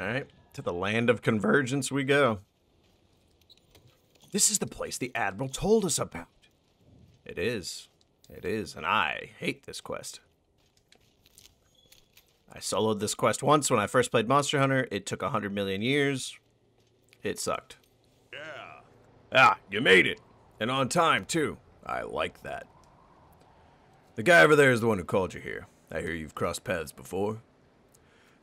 Alright, to the land of convergence we go. This is the place the Admiral told us about. It is. It is, and I hate this quest. I soloed this quest once when I first played Monster Hunter. It took 100 million years. It sucked. Yeah. Ah, you made it. And on time, too. I like that. The guy over there is the one who called you here. I hear you've crossed paths before.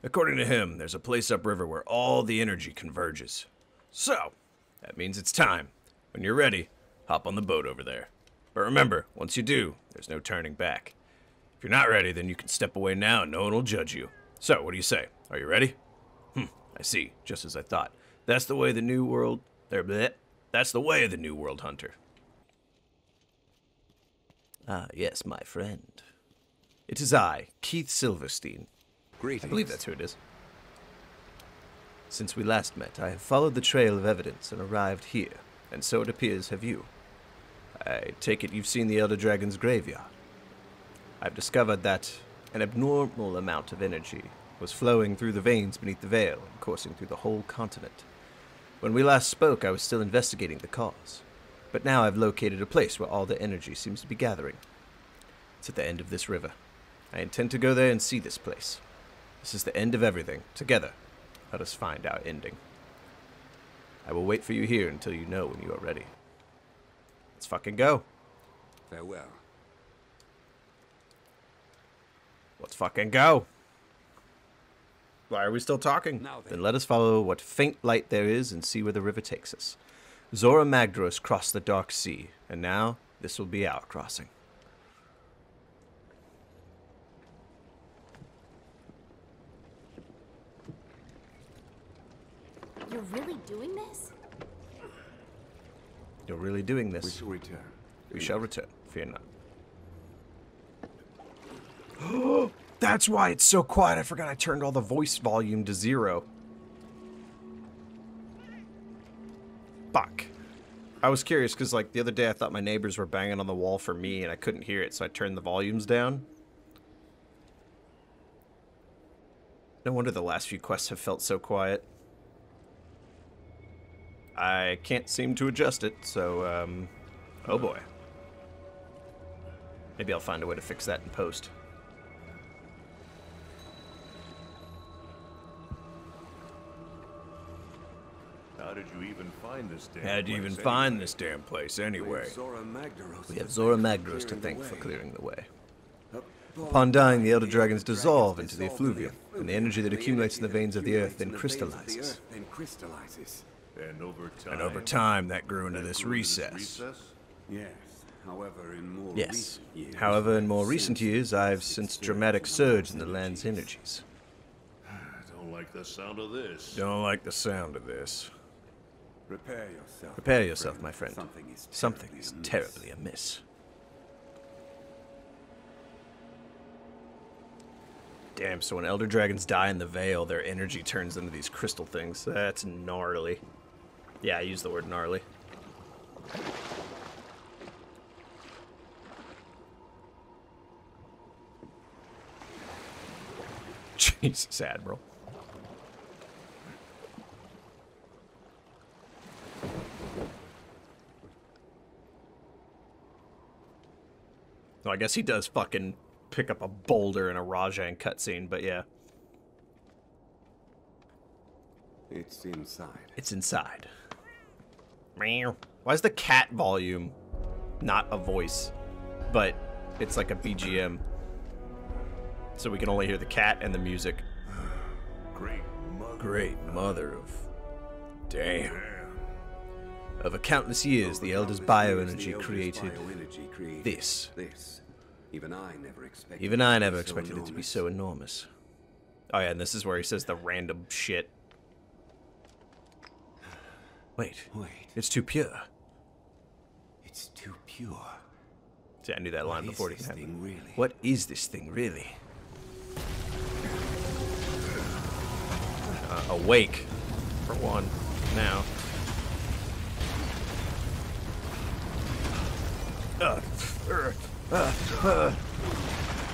According to him, there's a place upriver where all the energy converges. So, that means it's time. When you're ready, hop on the boat over there. But remember, once you do, there's no turning back. If you're not ready, then you can step away now and no one will judge you. So, what do you say? Are you ready? Hmm, I see, just as I thought. That's the way the new world... There, bleh. That's the way of the new world hunter. Ah, yes, my friend. It is I, Keith Silverstein. Greetings. I believe that's who it is. Since we last met, I have followed the trail of evidence and arrived here, and so it appears have you. I take it you've seen the Elder Dragon's graveyard. I've discovered that an abnormal amount of energy was flowing through the veins beneath the veil and coursing through the whole continent. When we last spoke, I was still investigating the cause, but now I've located a place where all the energy seems to be gathering. It's at the end of this river. I intend to go there and see this place. This is the end of everything. Together, let us find our ending. I will wait for you here until you know when you are ready. Let's fucking go. Farewell. Let's fucking go. Why are we still talking? Now then. then let us follow what faint light there is and see where the river takes us. Zora Magdaros crossed the dark sea, and now this will be our crossing. You're really doing this? You're really doing We this. shall return. We shall return. Fear not. That's why it's so quiet. I forgot I turned all the voice volume to zero. Fuck. I was curious because, like, the other day I thought my neighbors were banging on the wall for me and I couldn't hear it, so I turned the volumes down. No wonder the last few quests have felt so quiet. I can't seem to adjust it, so, um, oh boy. Maybe I'll find a way to fix that in post. How did you even find this damn How'd you even place find anyway? this damn place We anyway? have Zora Magdaros. We have to Zora thank Magdaros to thank for clearing the way. Upon dying, the Elder Dragons dissolve into the effluvium, and the energy that accumulates in the veins of the earth then accumulates in the veins of the crystallizes. Earth, Then crystallizes. And over time. And over time, that grew into that this grew into recess. recess? Yes. However, in more Yes. recent years, However, in I've more recent years, I've its sensed dramatic surge in the land's energies. I don't like the sound of this. Don't like the sound of this. Prepare yourself. Prepare yourself, my friend. Something is Something terribly is amiss. terribly amiss. Damn, so when Elder Dragons die in the Veil, their energy turns into these crystal things. That's gnarly. Yeah, I use the word gnarly. Jesus, Admiral. Well, I guess he does fucking pick up a boulder in a Rajang cutscene, but yeah, It's inside. it's inside. Why is the cat volume not a voice, but it's like a BGM? So we can only hear the cat and the music. Great mother. Great mother of. Damn. Over countless years, the Elder's bioenergy created bioenergy created this. This. Even I never expected. Even I never expected it to be so enormous. Oh yeah, and this is where he says the random shit. Wait, Wait, it's too pure. it's too pure. See, I knew that line What is before it this happened. really? What is this thing really? Uh, awake, for one, now. Uh, uh, uh, uh.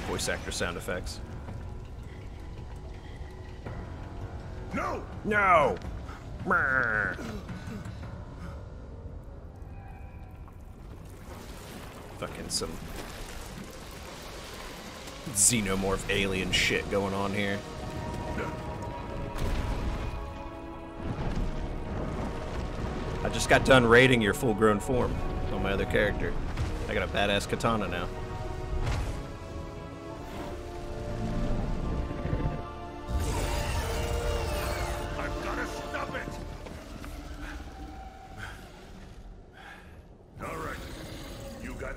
Voice actor sound effects. No! No! Fucking some xenomorph alien shit going on here. I just got done raiding your full grown form on my other character. I got a badass katana now.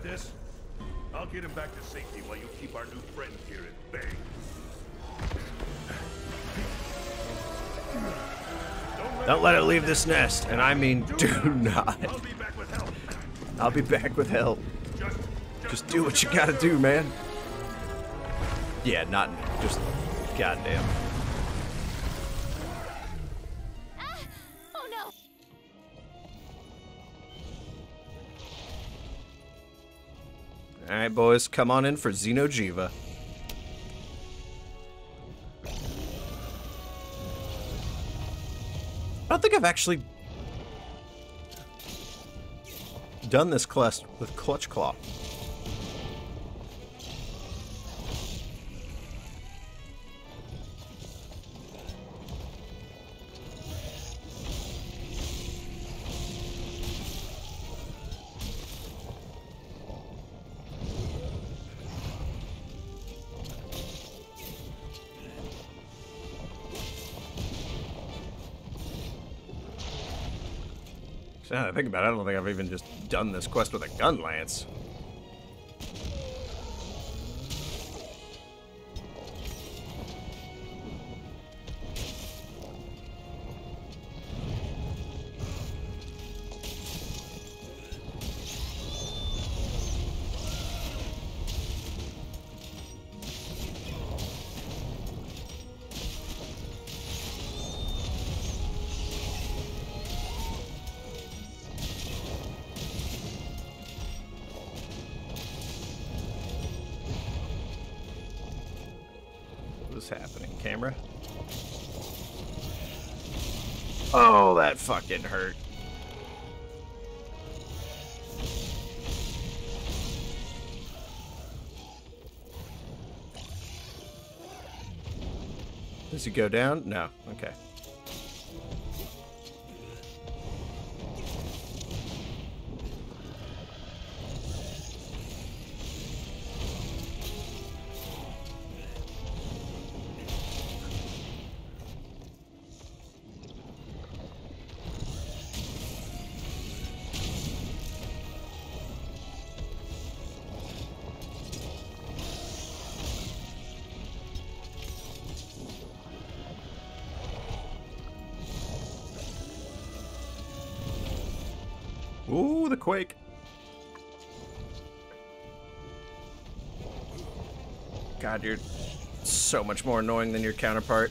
This? I'll get him back to safety while you keep our new friend here at bay. Don't let it leave this nest, and I mean do not. I'll be back with help. I'll be back with help. Just, Just do what you gotta do, man. Yeah, not just goddamn. Boys, come on in for Xeno'Jiiva. I don't think I've actually done this quest with Clutch Claw. Now that I think about it, I don't think I've even just done this quest with a gun lance. What's happening, camera? Oh, that fucking hurt. Does he go down? No. Okay. Quake. God, you're so much more annoying than your counterpart.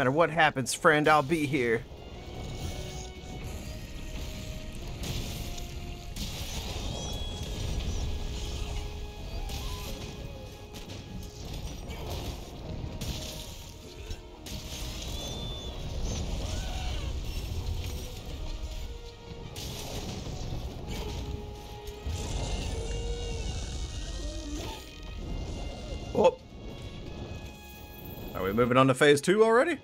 Matter what happens, friend, I'll be here. We moving on to phase two already?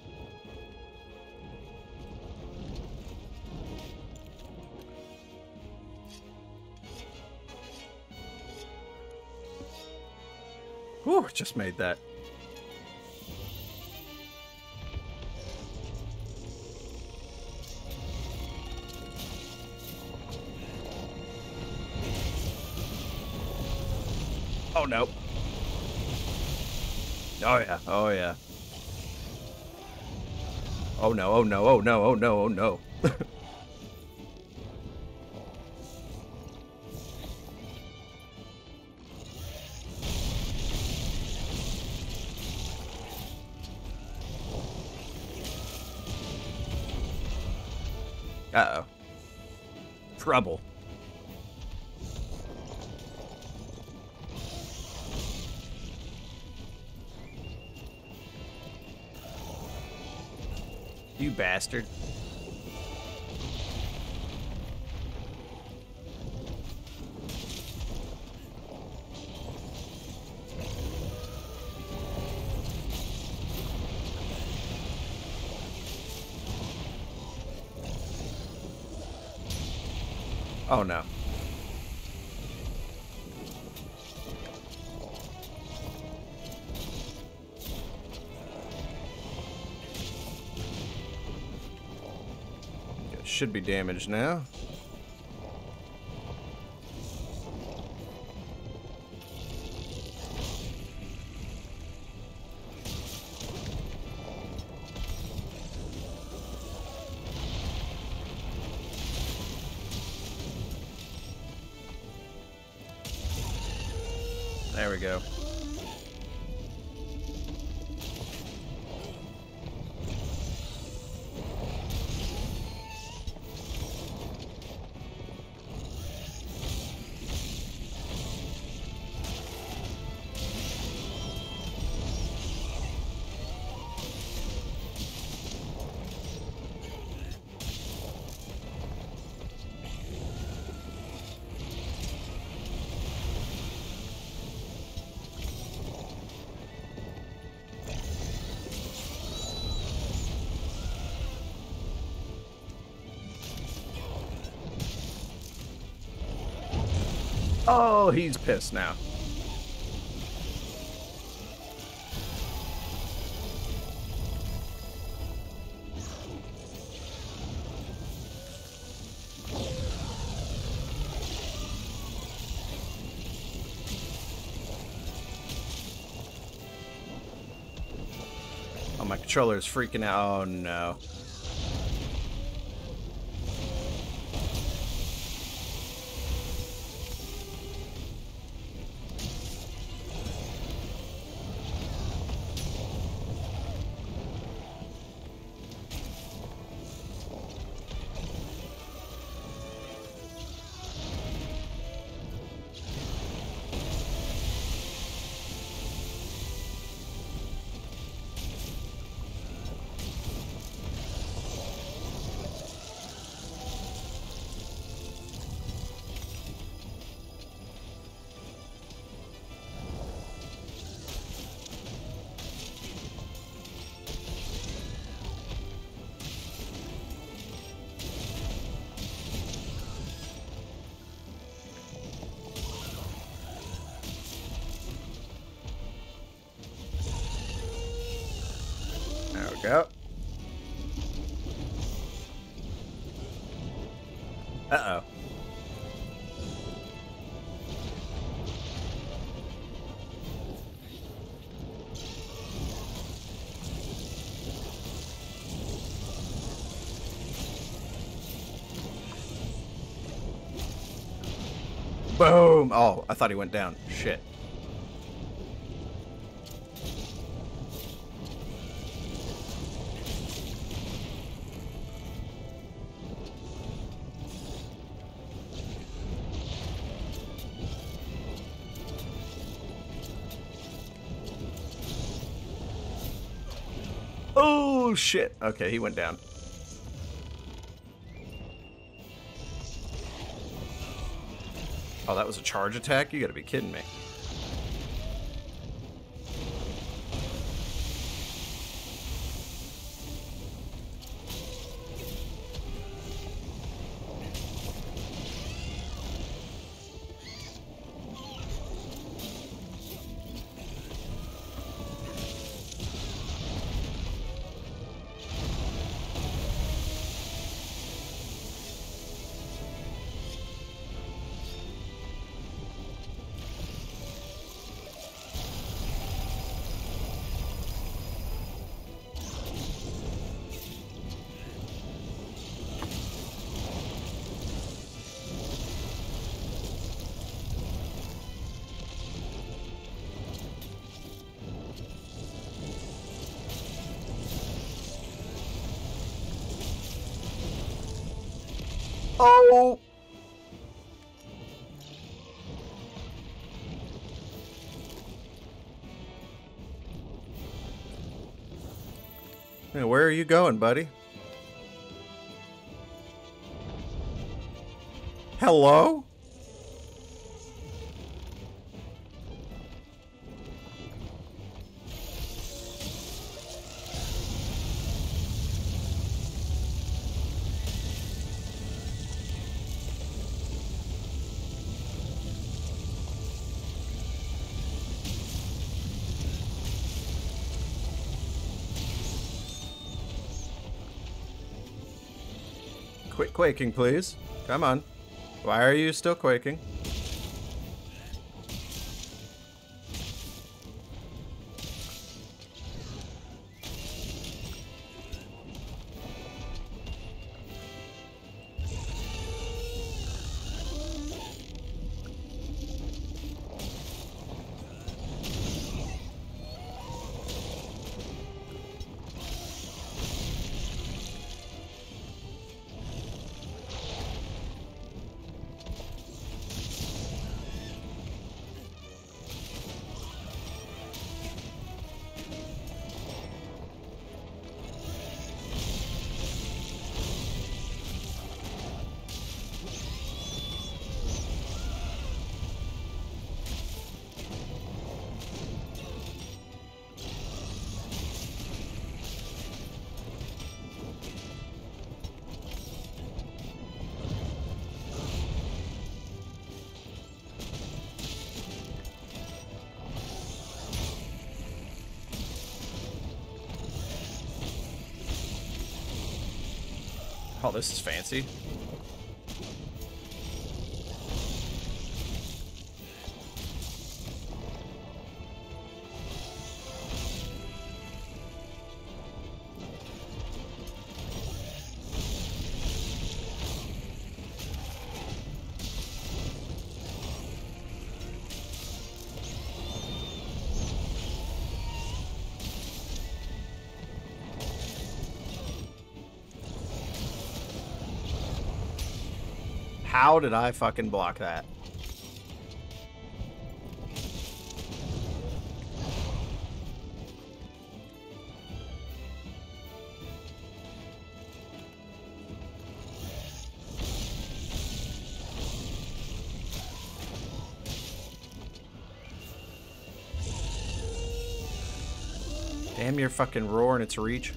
Whew, just made that. Oh no. Oh yeah, oh yeah. Oh no, oh no, oh no, oh no, oh no. Uh-oh. Trouble. You bastard. Oh no. Should be damaged now. There we go. Oh, he's pissed now. Oh, my controller is freaking out. Oh, no. Boom! Oh, I thought he went down. Shit. Oh, shit. Okay, he went down. Oh, that was a charge attack? You gotta be kidding me. Oh! Where are you going, buddy? Hello? Quit quaking, please. Come on. Why are you still quaking? Oh, this is fancy. How did I fucking block that? Damn your fucking roar and its reach.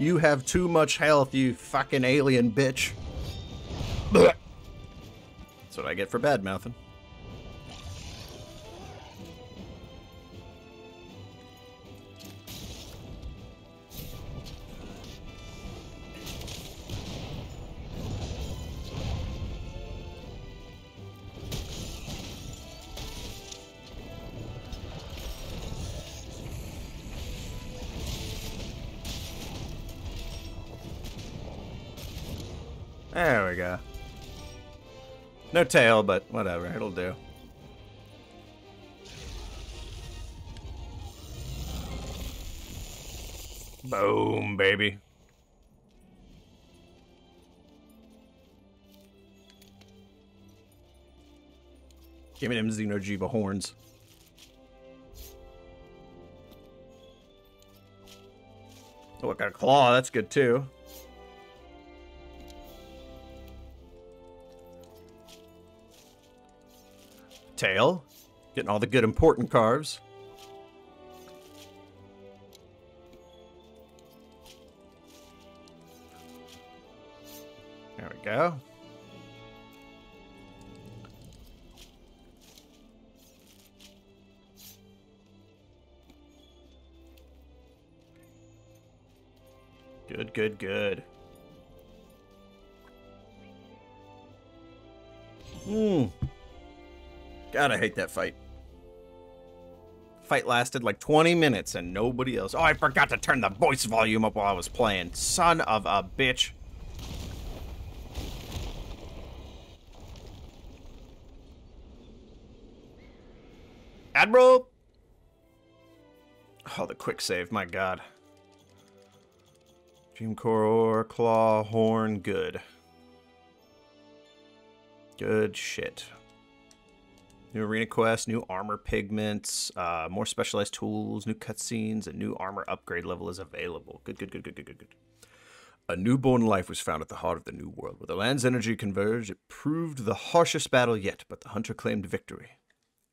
You have too much health, you fucking alien bitch. That's what I get for bad mouthing. No tail, but whatever, it'll do. Boom, baby. Give me them Xeno'Jiiva horns. Oh, I got a claw. That's good too. Tail. Getting all the good important carves. There we go. Good, good, good. Hmm. God, I hate that fight. fight lasted like 20 minutes and nobody else. Oh, I forgot to turn the voice volume up while I was playing. Son of a bitch. Admiral! Oh, the quick save, my god. Dream Core, Claw, Horn, good. Good shit. New arena quest, new armor pigments, uh, more specialized tools, new cutscenes, a new armor upgrade level is available. Good, good, good, good, good, good, good. A newborn life was found at the heart of the new world. Where the land's energy converged, it proved the harshest battle yet, but the hunter claimed victory.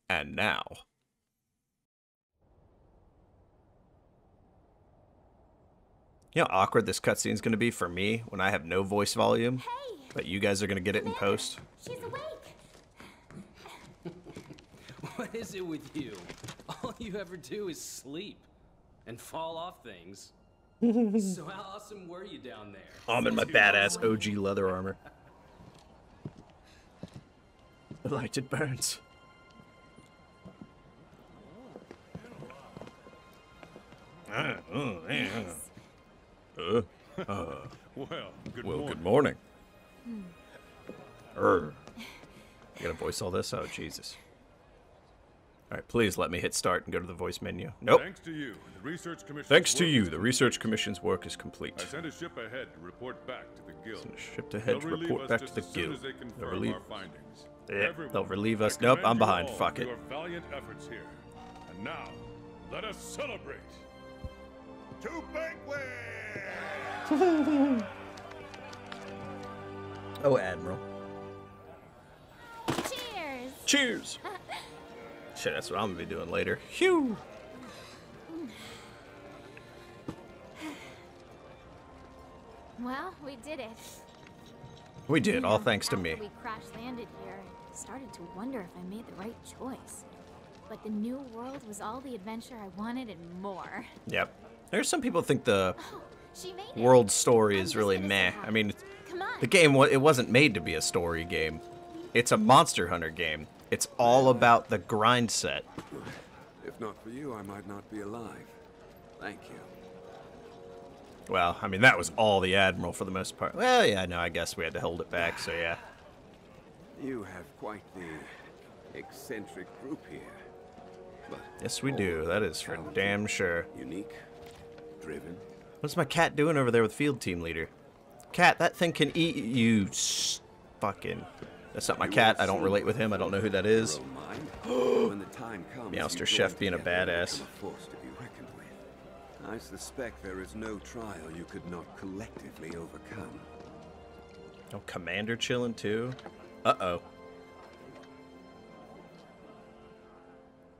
And now. You know how awkward this cutscene's gonna be for me when I have no voice volume, Hey! but you guys are gonna get it in post. She's awake! What is it with you? All you ever do is sleep and fall off things. so how awesome were you down there? I'm in my badass OG leather armor. The light it burns. Ah, oh, uh, uh, Well, good well, morning. good morning. Hmm. Err. You gotta voice all this? Oh, Jesus. Alright, please let me hit start and go to the voice menu. Nope. Thanks to you, the research commission. Thanks to you, the Research Commission's work is complete. I sent a ship ahead to report back to the guild. Send a ship ahead to They'll relieve report us back to the as soon guild. as they They'll confirm relieve- our findings. Yeah, they'll relieve us. Nope, I'm behind. Fuck it. Your valiant efforts here. And now, let us celebrate. To banquet! Oh, Admiral. Cheers! Cheers! Shit, that's what I'm gonna be doing later. Phew! Well, we did it. We did, You all thanks to me. we crash landed here, I started to wonder if I made the right choice. But the new world was all the adventure I wanted and more. Yep. There's some people think the Oh, she made it. world story is really meh. I mean, the game it wasn't made to be a story game. It's a Monster Hunter game. It's all about the grind set. If not for you, I might not be alive. Thank you. Well, I mean that was all the Admiral for the most part. Well, yeah, no, I guess we had to hold it back. So yeah. You have quite the eccentric group here. But Yes, we do. That is for damn sure. Unique, driven. What's my cat doing over there with field team leader? Cat, that thing can eat you. Fucking. That's not my cat. I don't relate with him. I don't know who that is. grow mine. when the time comes, Meowscular Chef being a badass. a force to be reckoned with. I suspect there is no trial you could not collectively overcome. Oh, Commander chilling too. Uh oh.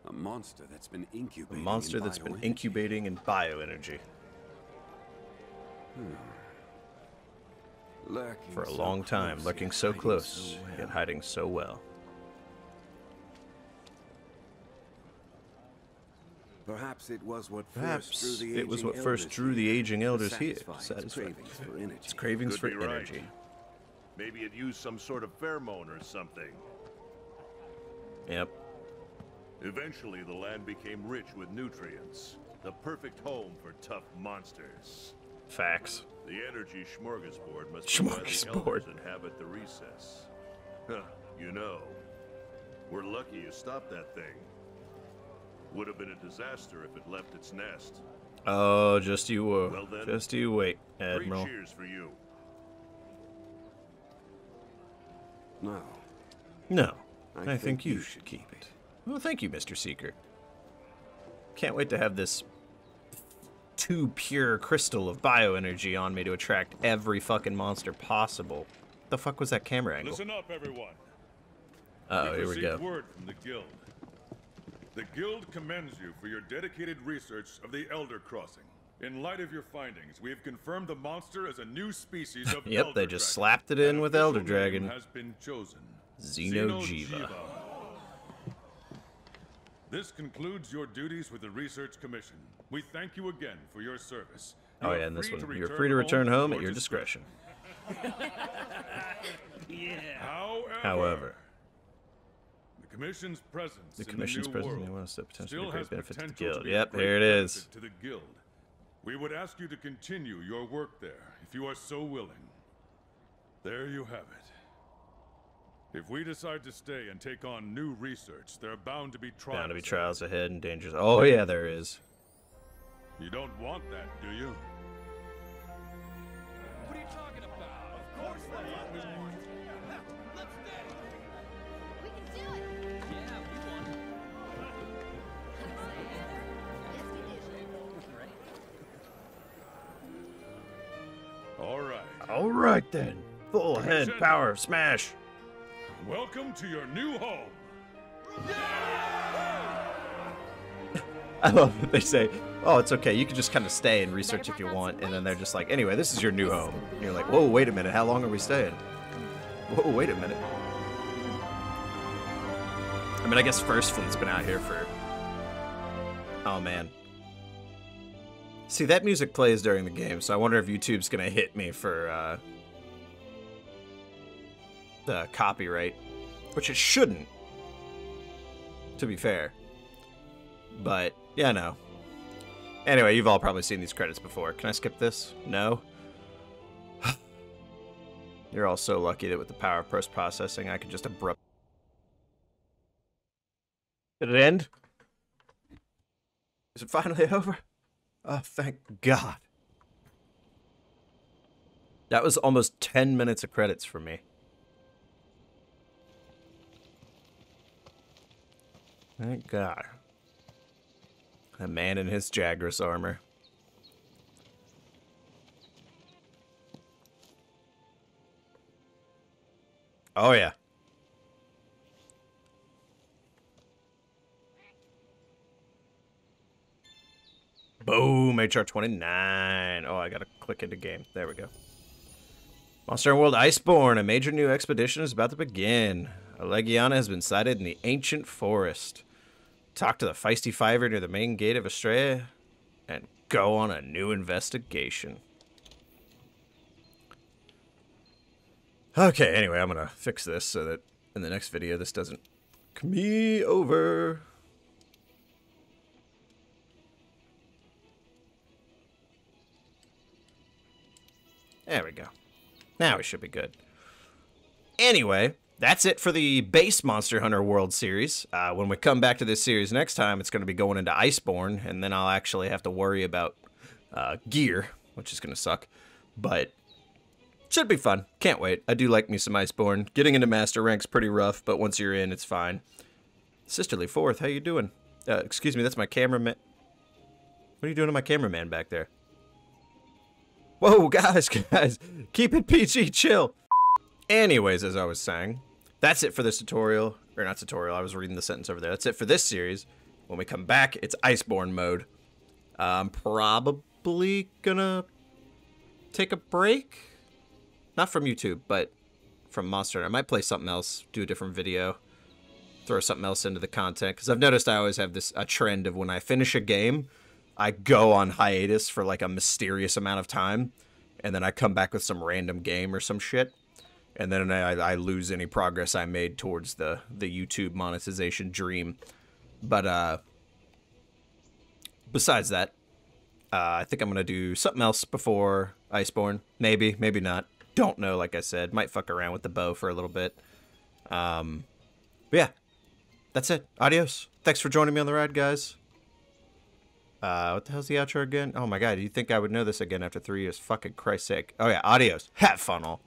A monster that's been incubating. A monster in that's been incubating in bioenergy Lurking for a so long time, close, lurking yet so close, so yet hiding so well. Perhaps it was what Perhaps first drew the it was aging what first elders drew the here aging elders here to satisfy its cravings for energy. its cravings for be right. energy. Maybe it used some sort of pheromone or something. Yep. Eventually, the land became rich with nutrients. The perfect home for tough monsters. Facts. The energy smorgasbord must be why the Smorgasbord. elders inhabit the recess. Huh, you know, we're lucky you stopped that thing. Would have been a disaster if it left its nest. Oh, just you uh, Well then, just you wait, Admiral. Three Admiral. cheers for you. No. No, I I, think think you you should should keep it. Well, thank you, Mr. Seeker. Can't wait to have this too pure crystal of bioenergy on me to attract every fucking monster possible. The fuck was that camera angle? Listen up, everyone. Uh oh, We've here we go. word from the guild. The guild commends you for your dedicated research of the Elder Crossing. In light of your findings, we have confirmed the monster as a new species of Yep, Elder they just Dragon. slapped it in with Elder Dragon. has been chosen. Xeno'Jiiva. This concludes your duties with the Research Commission. We thank you again for your service. Oh You are yeah, and this one. You're free to return home at your discretion. discretion. However, However, the Commission's presence The in Commission's the new presence in world the world still potentially still be a great has benefit to the guild. be a Yep, great here it is. To the guild. We would ask you to continue your work there, if you are so willing. There you have it. If we decide to stay and take on new research, there are bound to be trials. Bound to be ahead. trials ahead and dangers. Oh yeah, there is. You don't want that, do you? What are you talking about? Of course We want to want it. We can do it! Yeah, we won. All right. All right then. Full head Commission. power smash. Welcome to your new home. I love that they say, "Oh, it's okay. You can just kind of stay and research if you want." And then they're just like, "Anyway, this is your new home." And you're like, "Whoa, wait a minute. How long are we staying?" Whoa, wait a minute. I mean, I guess First Fleet's been out here for. Oh man. See, that music plays during the game, so I wonder if YouTube's gonna hit me for uh, the copyright, which it shouldn't. To be fair. But, yeah, no. Anyway, you've all probably seen these credits before. Can I skip this? No? You're all so lucky that with the power of post processing, I could just abrupt. Did it end? Is it finally over? Oh, thank God. That was almost 10 minutes of credits for me. Thank God. A man in his Jagras armor. Oh, yeah. Boom, HR 29. Oh, I gotta click into game. There we go. Monster World Iceborne, a major new expedition is about to begin. A Legiana has been sighted in the ancient forest. Talk to the feisty fiver near the main gate of Astera and go on a new investigation. Okay, anyway, I'm gonna fix this so that in the next video this doesn't me over. There we go. Now we should be good. Anyway, that's it for the base Monster Hunter World series. Uh, when we come back to this series next time, it's going to be going into Iceborne, and then I'll actually have to worry about uh, gear, which is going to suck. But should be fun. Can't wait. I do like me some Iceborne. Getting into Master Rank's pretty rough, but once you're in, it's fine. Sisterly Fourth, how you doing? Uh, excuse me, that's my cameraman. What are you doing to my cameraman back there? Whoa, guys, guys, keep it PG, chill. Anyways, as I was saying, that's it for this tutorial. Or not tutorial, I was reading the sentence over there. That's it for this series. When we come back, it's Iceborne mode. I'm probably gonna take a break. Not from YouTube, but from Monster I might play something else, do a different video, throw something else into the content. Because I've noticed I always have this a trend of when I finish a game, I go on hiatus for like a mysterious amount of time, and then I come back with some random game or some shit, and then I, I lose any progress I made towards the the YouTube monetization dream. But uh, besides that, uh, I think I'm gonna do something else before Iceborne. Maybe, maybe not. Don't know. Like I said, might fuck around with the bow for a little bit. Um, but yeah, that's it. Adios. Thanks for joining me on the ride, guys. Uh, what the hell's the outro again? Oh my god, do you think I would know this again after three years? Fucking Christ's sake. Oh yeah, adios. Have fun all.